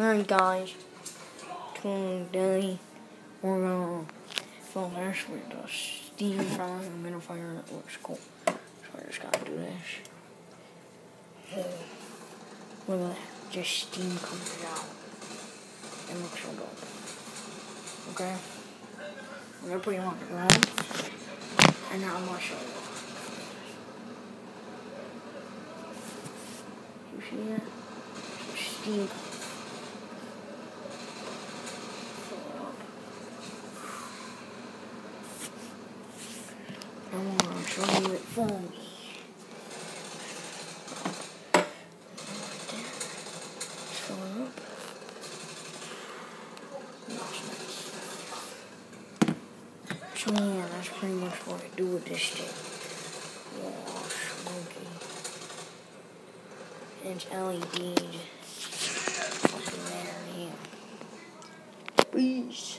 Alright guys, today we're gonna fill this with the steam the humidifier that looks cool. So I just gotta do this. Look at that, just steam comes out. It looks so good. Okay? I'm gonna put it on the ground, and now I'm gonna show you. You see that? Steam I want to show you it up. So yeah, that's pretty much what I do with this thing. Monkey. And it's LED. There, yeah. Peace.